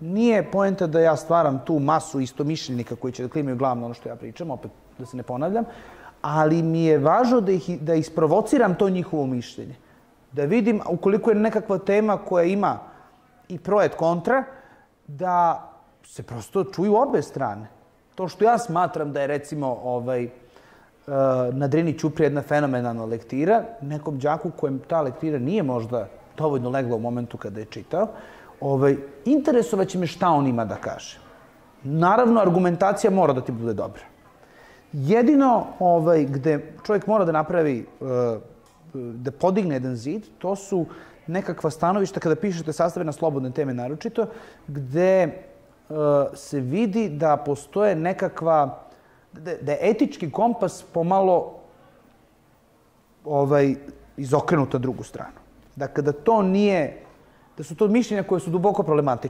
nije poenta da ja stvaram tu masu istomišljenika koji će da klimaju glavno ono što ja pričam, opet da se ne ponavljam, ali mi je važno da, ih, da isprovociram to njihovo mišljenje. Da vidim, ukoliko je nekakva tema koja ima i projet kontra, da se prosto čuju obe strane. To što ja smatram da je recimo ovaj, eh, na Drini Ćupri jedna fenomenalna lektira, nekom đaku kojem ta lektira nije možda dovoljno legla u momentu kada je čitao, ovaj, interesovaće me šta on ima da kaže. Naravno, argumentacija mora da ti bude dobra. Jedino ovaj, gde čovjek mora da napravi, eh, da podigne jedan zid, to su nekakva stanovišta kada pišete sastave na slobodne teme naročito, gde eh, se vidi da postoje nekakva, da, da je etički kompas pomalo ovaj, izokrenut na drugu stranu. Dakle, da to nije, da su to mišljenja koje su duboko problematične.